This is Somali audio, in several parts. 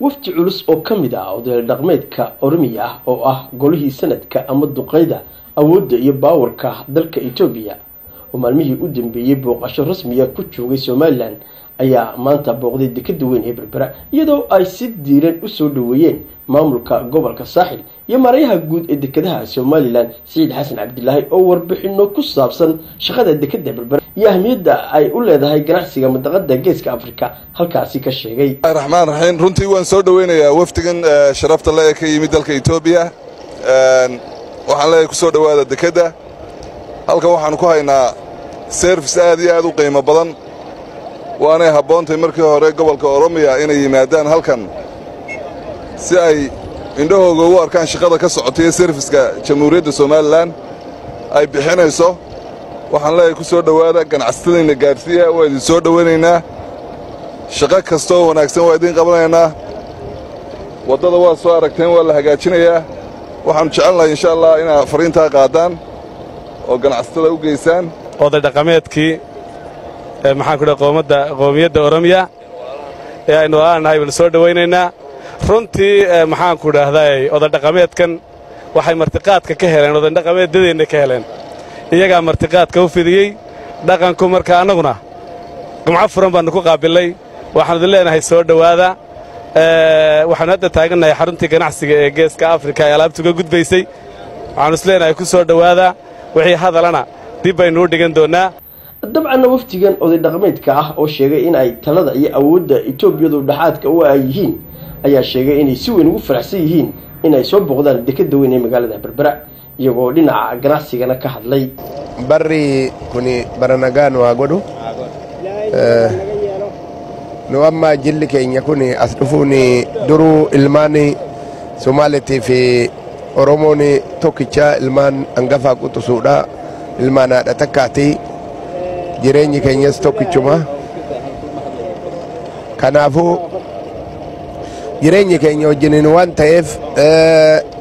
wafdi culus oo ka mid ah odayaal dhaqmeedka oromiya ah oo ah golihii sanadka ama duqeyda awoodda iyo baawarka dalka etoobiya oo maalmihii u dambeeyey booqasho rasmiya ku joogay somalilan ayaa maanta booqday dekada weyn ee berbera iyadoo ay si diiran u soo dhaweeyeen maamulka gobolka saaxil iyo maarayaha guud ee dekadaha somalilan siciid xasan cabdilaahi oo warbixino ku saabsan shaqada dekada berbera iyo ahmiyadda ay u leedahay ganacsiga madaqada geeska afrika halkaasi ka sheegay. Raxmaan raxiim runtii waan soo dhoweynayaa wafdigan sharafta le ka yimid dalka etoobiya waxaan leeyahay ku soo dhowaada dekedda halkan waxaannu ku haynaa serfis aad iyo aad u qiimo badan. Waanay habboontay markii hore gobolka oromiya inay yimaadaan halkan si ay indhahooga ugu arkaan shaqada ka socotaiyo serfiska jamhuuriyadda somalilan ay bixinayso waxaan leeyahay ku soo dhowaada ganacsatadayna gaadhsiiya waa idin soo dhowaynaynaa shaqo kastooo wanaagsan waa idiin qabanaynaa. Waddada waad soo aragteen waa la hagaajinayaa. Waxaannu jecelnahay insha allah inaad fariintaa qaadaan oo ganacsatada u geysaan. Oday dhaqameedkii maxaan ku dhaha qoomadda qoomiyadda oromiya ee aynu aanahay baynu soo dhowaynaynaa runtii maxaanku idhaahday oday dhaqameedkan waxay martiqaadka ka heleen oday dhaqameeddadeenna ka heleen. Iyagaa martiqaadka u fidiyey dhaqanku marka annaguna qumco furan baannu ku qaabillay waxaanu idin leenahay soo dhowaada waxaannu hadda taagannahay xaruntii ganacsiga ee geeska afrika ee alaabtuga gudbaysay. Waxaannu is leenahay ku soo dhowaada wixii hadalana dib baynu u dhigan doonnaa. Dabcanna wafdigan oday dhaqmeedka ah oo sheegay in ay talada iyo awoodda etoobiyadu dhexaadka u ay yihiin ayaa sheegay inay si weyn ugu faraxsan yihiin inay soo booqdaan dekada weyn ee magaalada berbera iyagoo dhinaca ganacsigana ka hadlay. Barri kuni baranagaan waa godhu. Nu amma jilli keenya kun as dhufuuni duruu ilmaan somaalitii fi oromoon tokkicha ilmaan hangafaa quxisuudha ilmaan haadha takkaati. Jireenyi keenyas tokkichuma. Kanaafuu jireenyi keenya wajjiniin waan ta'eef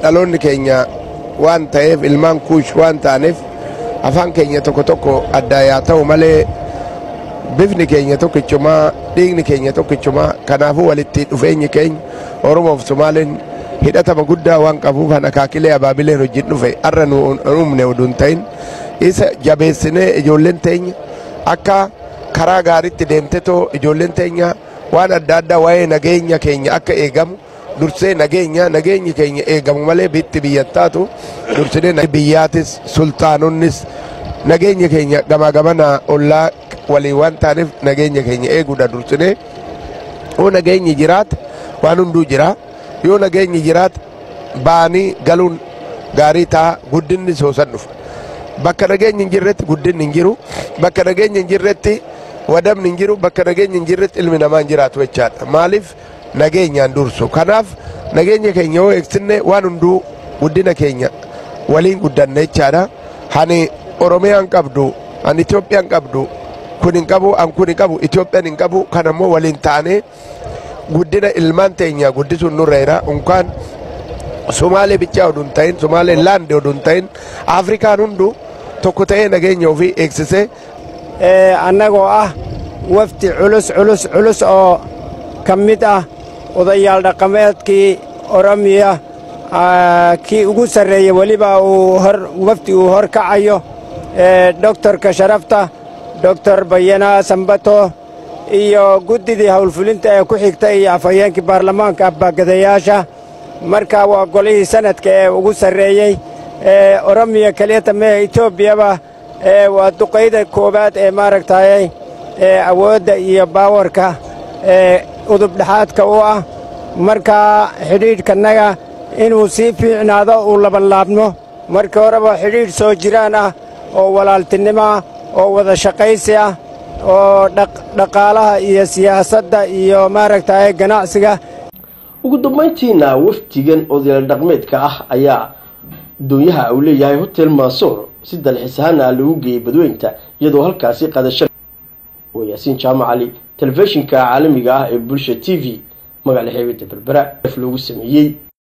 dhaloonni keenya waan ta'eef ilmaan kuush waan ta'aniif afaan keenya tokko tokko addaa yaa ta'u malee bifni keenya tokkichuma dhiigni keenya tokkichuma kanaafuu walitti dhufeenyi keenya oromoof somaaliin hidhatama guddaa waan qabuuf han akaakilee abaabileen wajjin dhufe har'a nu uumne oduun ta'in isa jabeessinee ijoolleen teenya akka karaa gaariitti deemtetoo ijoolleen teenya waan adda addaa waa'ee nageenya keenya akka eegamu dursee nageenya nageenyi keenya eegamu malee bitti biyyattaatu dursinee biyyaatis sultaanonnis nageenya keenya gamaa gamanaa ollaa walii waan taaneef nageenya keenya eeguudha dursinee yoo nageenyi jiraate waan hunduu jira yoo nageenyi jiraate baanii galuun gaarii ta'a guddinni soosan dhufa bakka nageenyi hin jirretti guddinni hin jiru bakka nageenyi hin jirretti wadamni hin jiru bakka nageenya hin jirretti ilmi namaa hin jiraatu jechaadha maaliif nageenyaan dursu kanaaf nageenya keenya yoo eegsinne waan hunduu guddina keenya waliin guddanne jechaadha hani oromiyaan qabdu an itoophiyaan qabdu kun hin qabu an kun hin qabu itoophiyaan hin qabu kan waliin taane guddina ilmaan teenya guddisuun nurreera unkaan somaalee bichaa oduun ta'in somaalee laandi oduun ta'in afrikaan hundu tokko ta'ee nageenya ofii eegsisee annagoo ah wafdi culus culus culus oo ka mid ah odayaal dhaqameedkii oromiya kii ugu sarreeyey weliba uu wafdi uu hor kacayo doktorka sharafta doktor bayana sambato iyo guddidii howlfulinta ee ku xigta iyo afhayeenkii baarlamaanka abbagadayaasha marka waa golihii sanadka ee ugu sarreeyey oromiya keliyata mee etoobiyaba waa duqayda koowaad ee maaragtayay awoodda iyo baawarka udub dhexaadka u ah. Marka xidhiidhkannaga inuu sii fiicnaado uu labanlaabno markii horeba xidhiidh soo jiraan ah oo walaaltinimo ah oo wada shaqaysi ah oo dhaqaalaha iyo siyaasadda iyo maaragtay ganacsiga. Ugu dambayntiina wafdigan odayaal dhaqmeedka ah ayaa doonyaha uu leeyahay hotel maasoor si dalxiis ahaana lagu geeyey badweynta iyadoo halkaasi qadasha waa yaasiin jaamac cali telefishinka caalamiga ah ee bulsha t v magaala xeebada berbera loogu sameeyey